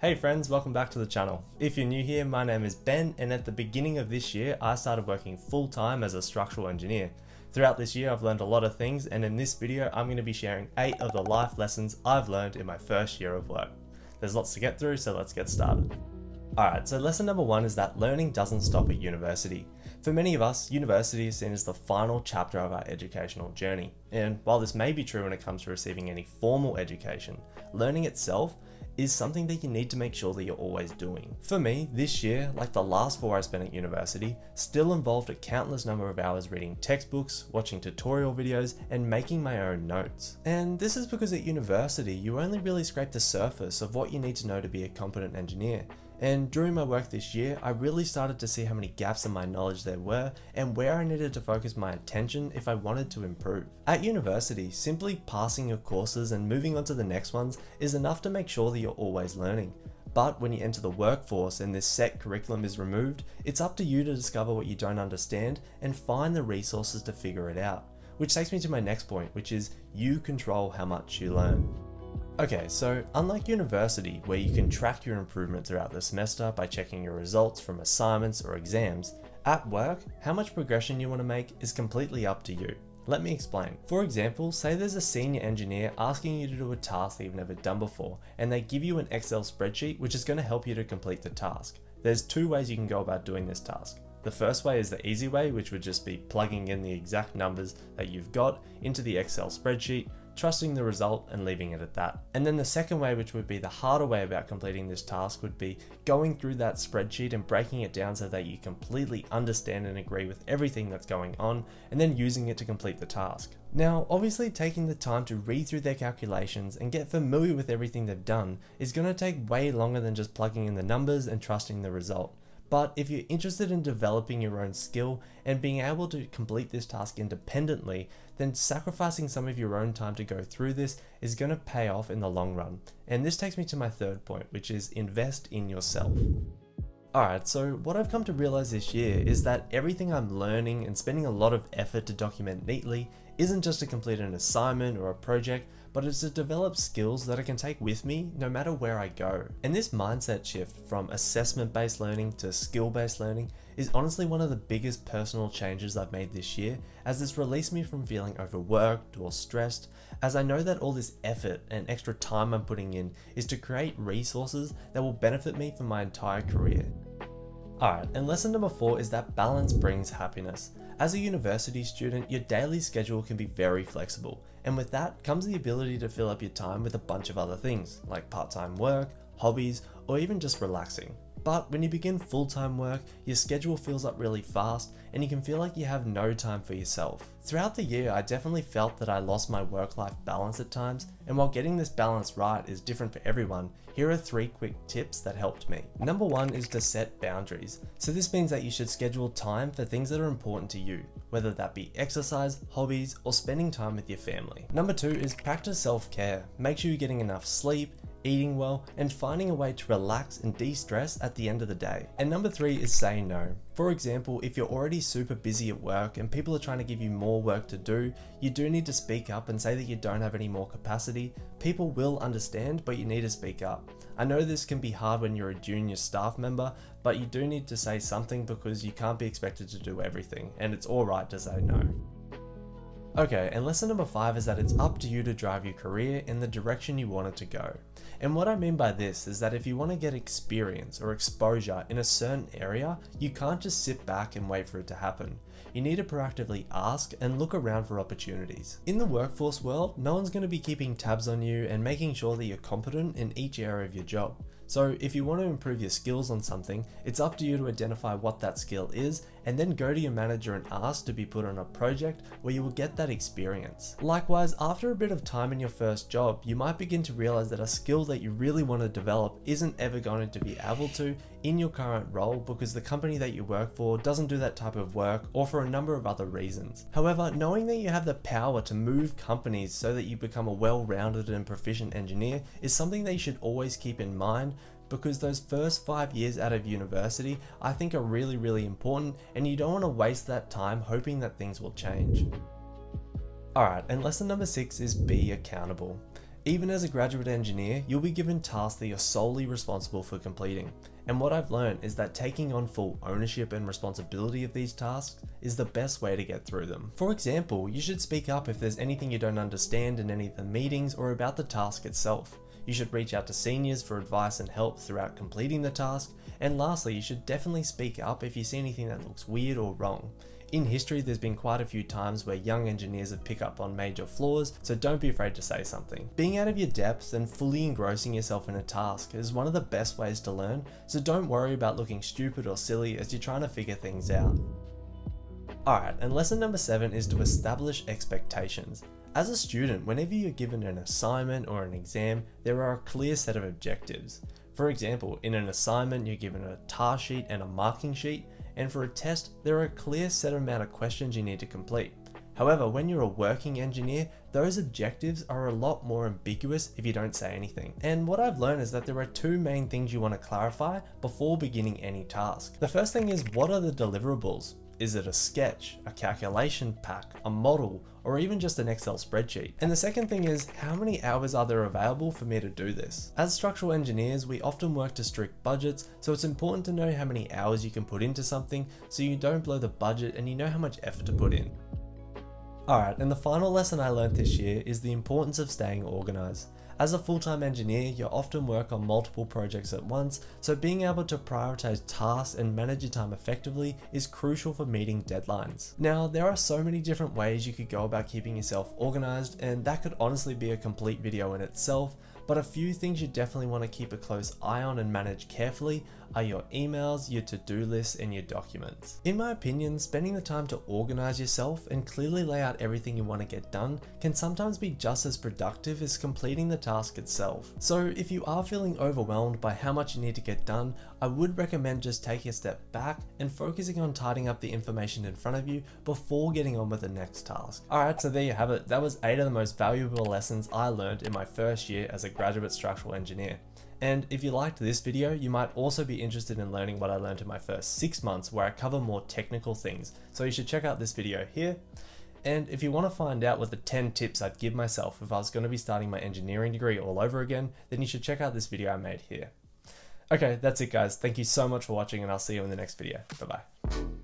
Hey friends, welcome back to the channel. If you're new here, my name is Ben and at the beginning of this year, I started working full time as a structural engineer. Throughout this year, I've learned a lot of things and in this video, I'm going to be sharing 8 of the life lessons I've learned in my first year of work. There's lots to get through, so let's get started. Alright, so lesson number one is that learning doesn't stop at university. For many of us, university is seen as the final chapter of our educational journey. And while this may be true when it comes to receiving any formal education, learning itself is something that you need to make sure that you're always doing. For me, this year, like the last four I spent at university, still involved a countless number of hours reading textbooks, watching tutorial videos, and making my own notes. And this is because at university, you only really scrape the surface of what you need to know to be a competent engineer. And during my work this year, I really started to see how many gaps in my knowledge there were and where I needed to focus my attention if I wanted to improve. At university, simply passing your courses and moving on to the next ones is enough to make sure that you're always learning. But when you enter the workforce and this set curriculum is removed, it's up to you to discover what you don't understand and find the resources to figure it out. Which takes me to my next point, which is you control how much you learn. Okay, so unlike university, where you can track your improvement throughout the semester by checking your results from assignments or exams, at work, how much progression you want to make is completely up to you. Let me explain. For example, say there's a senior engineer asking you to do a task that you've never done before, and they give you an Excel spreadsheet which is going to help you to complete the task. There's two ways you can go about doing this task. The first way is the easy way, which would just be plugging in the exact numbers that you've got into the Excel spreadsheet, trusting the result and leaving it at that. And then the second way, which would be the harder way about completing this task, would be going through that spreadsheet and breaking it down so that you completely understand and agree with everything that's going on, and then using it to complete the task. Now, obviously taking the time to read through their calculations and get familiar with everything they've done is going to take way longer than just plugging in the numbers and trusting the result. But if you're interested in developing your own skill and being able to complete this task independently, then sacrificing some of your own time to go through this is going to pay off in the long run. And this takes me to my third point, which is invest in yourself. Alright, so what I've come to realize this year is that everything I'm learning and spending a lot of effort to document neatly isn't just to complete an assignment or a project, but it's to develop skills that I can take with me no matter where I go. And this mindset shift from assessment based learning to skill based learning is honestly one of the biggest personal changes I've made this year as it's released me from feeling overworked or stressed as I know that all this effort and extra time I'm putting in is to create resources that will benefit me for my entire career. Alright, and lesson number four is that balance brings happiness. As a university student, your daily schedule can be very flexible, and with that comes the ability to fill up your time with a bunch of other things, like part-time work, hobbies, or even just relaxing. But when you begin full-time work, your schedule fills up really fast and you can feel like you have no time for yourself. Throughout the year, I definitely felt that I lost my work-life balance at times, and while getting this balance right is different for everyone, here are three quick tips that helped me. Number one is to set boundaries. So this means that you should schedule time for things that are important to you, whether that be exercise, hobbies, or spending time with your family. Number two is practice self-care. Make sure you're getting enough sleep, eating well, and finding a way to relax and de-stress at the end of the day. And number three is say no. For example, if you're already super busy at work and people are trying to give you more work to do, you do need to speak up and say that you don't have any more capacity. People will understand, but you need to speak up. I know this can be hard when you're a junior staff member, but you do need to say something because you can't be expected to do everything, and it's alright to say no. Okay, and lesson number five is that it's up to you to drive your career in the direction you want it to go. And what I mean by this is that if you want to get experience or exposure in a certain area, you can't just sit back and wait for it to happen. You need to proactively ask and look around for opportunities. In the workforce world, no one's going to be keeping tabs on you and making sure that you're competent in each area of your job. So if you want to improve your skills on something, it's up to you to identify what that skill is and then go to your manager and ask to be put on a project where you will get that experience. Likewise, after a bit of time in your first job, you might begin to realize that a skill that you really want to develop isn't ever going to be able to in your current role because the company that you work for doesn't do that type of work or for a number of other reasons. However, knowing that you have the power to move companies so that you become a well-rounded and proficient engineer is something that you should always keep in mind because those first five years out of university I think are really really important and you don't want to waste that time hoping that things will change. Alright, and lesson number six is be accountable. Even as a graduate engineer, you'll be given tasks that you're solely responsible for completing. And what I've learned is that taking on full ownership and responsibility of these tasks is the best way to get through them. For example, you should speak up if there's anything you don't understand in any of the meetings or about the task itself. You should reach out to seniors for advice and help throughout completing the task. And lastly, you should definitely speak up if you see anything that looks weird or wrong. In history, there's been quite a few times where young engineers have picked up on major flaws, so don't be afraid to say something. Being out of your depth and fully engrossing yourself in a task is one of the best ways to learn, so don't worry about looking stupid or silly as you're trying to figure things out. Alright, and lesson number 7 is to establish expectations. As a student, whenever you're given an assignment or an exam, there are a clear set of objectives. For example, in an assignment, you're given a task sheet and a marking sheet, and for a test, there are a clear set amount of questions you need to complete. However, when you're a working engineer, those objectives are a lot more ambiguous if you don't say anything. And what I've learned is that there are two main things you want to clarify before beginning any task. The first thing is what are the deliverables? Is it a sketch, a calculation pack, a model, or even just an Excel spreadsheet? And the second thing is, how many hours are there available for me to do this? As structural engineers, we often work to strict budgets, so it's important to know how many hours you can put into something so you don't blow the budget and you know how much effort to put in. Alright, and the final lesson I learned this year is the importance of staying organized. As a full-time engineer, you often work on multiple projects at once, so being able to prioritize tasks and manage your time effectively is crucial for meeting deadlines. Now, there are so many different ways you could go about keeping yourself organized, and that could honestly be a complete video in itself, but a few things you definitely want to keep a close eye on and manage carefully are your emails, your to-do lists, and your documents. In my opinion, spending the time to organize yourself and clearly lay out everything you want to get done can sometimes be just as productive as completing the task itself. So if you are feeling overwhelmed by how much you need to get done, I would recommend just taking a step back and focusing on tidying up the information in front of you before getting on with the next task. Alright, so there you have it. That was 8 of the most valuable lessons I learned in my first year as a graduate structural engineer. And if you liked this video, you might also be interested in learning what I learned in my first six months where I cover more technical things. So you should check out this video here. And if you want to find out what the 10 tips I'd give myself if I was going to be starting my engineering degree all over again, then you should check out this video I made here. Okay, that's it guys. Thank you so much for watching and I'll see you in the next video. Bye bye.